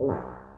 Yeah.